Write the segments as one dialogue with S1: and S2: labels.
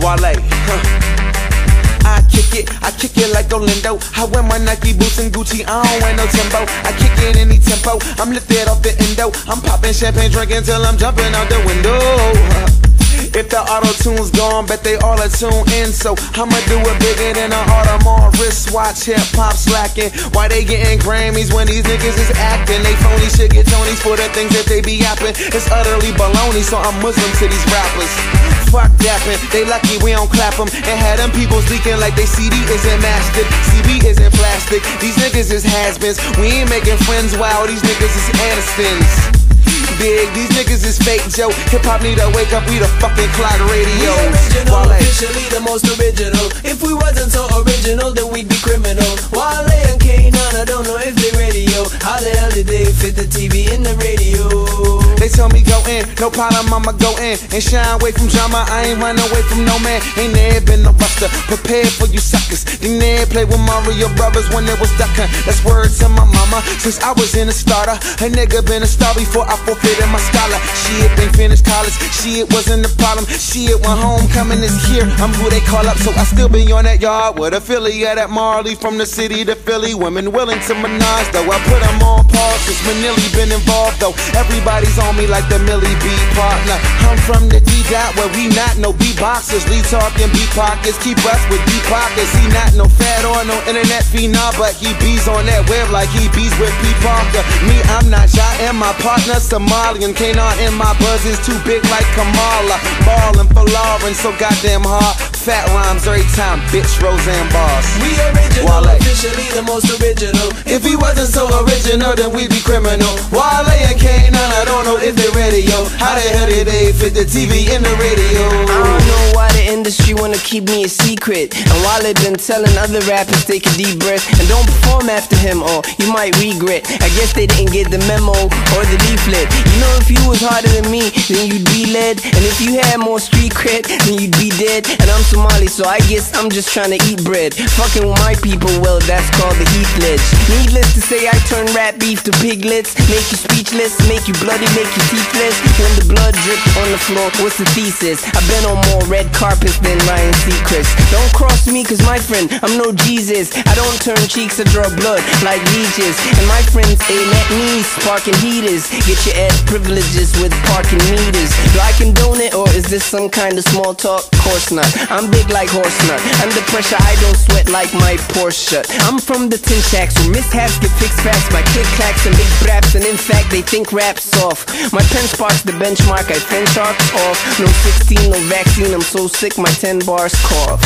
S1: Wale. Huh. I kick it, I kick it like Orlando. I wear my Nike boots and Gucci, I don't wear no tempo. I kick it any tempo, I'm lifted off the endo. I'm popping champagne, drinking till I'm jumping out the window. If the auto tune's gone, bet they all are tuned in. So I'ma do it bigger than an Audemars wristwatch. Hip hop slacking. Why they getting Grammys when these niggas is acting? They phony shit get Tonys for the things that they be yapping. It's utterly baloney, so I'm Muslim to these rappers. Fuck dapping, they lucky we don't clap them. And had them peoples leaking like they CD isn't mastered. CB isn't plastic. These niggas is has-beens. We ain't making friends, wow, these niggas is Anistons big. These niggas is fake, Joe. Hip hop need to wake up. We the fucking clock radio.
S2: We original, officially the most original. If we wasn't so original, then we'd in,
S1: no problem, I'ma go in and shine away from drama. I ain't run away from no man. Ain't never been no buster. Prepared for you suckers. They never play with Mario Brothers when it was ducking. That's words to my mama. Since I was in a starter, a nigga been a star before I forfeited my scholar. Shit, been finished college. Shit wasn't the problem. Shit, when homecoming is here, I'm who they call up. So I still be on that yard with affiliate at that Marley from the city to Philly. Women willing to menage, though I put them on pause since Manili been involved, though. Everybody's on me like the Millie B partner. I'm from the D dot where we not no beatboxers. Lee talking beat pockets, keep us with deep pockets. He not no fat or no internet phenom, but he bees on that web like he bees with P Parker. Me, I'm not shy, and my partner Somalian. K'naan in my buzz is too big like Kamala. Ballin' for Lauren, so goddamn hard. Fat rhymes every time, bitch. Roseanne Barrs.
S2: We original, Wale. officially the most original. If he wasn't so original, then we'd be criminal. Wale and K'naan, I don't know if they ready, yo. How the hell did they fit the TV in the radio?
S3: I don't know why the industry wanna keep me a secret. And while they been telling other rappers take a deep breath and don't perform after him, or you might regret. I guess they didn't get the memo or the leaflet. You know, if you was harder than me, then you'd be led. And if you had more street cred, then you'd be dead. And I'm Somali, so I guess I'm just trying to eat bread. Fucking with my people, well, that's called the heat ledge. Needless to say, I turn rap beef to piglets. Make you speechless, make you bloody, make you teethless. When the blood drip on the floor, what's the thesis? I've been on more red carpets than Ryan Seacrest. Don't cross me, cause my friend, I'm no Jesus. I don't turn cheeks, I draw blood like leeches. And my friends ain't at me, sparking heaters. Get your ass privileges with parking meters. Do I condone it, is this some kind of small talk? Course not. I'm big like horse nut. Under pressure, I don't sweat like my Porsche. I'm from the tin shacks where mishaps get fixed fast by click clacks and big braps. And in fact, they think rap's off. My pen sparks the benchmark, I fen sharks off. No 16, no vaccine, I'm so sick, my 10 bars cough.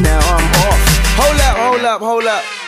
S3: Now I'm off.
S1: Hold up, hold up, hold up.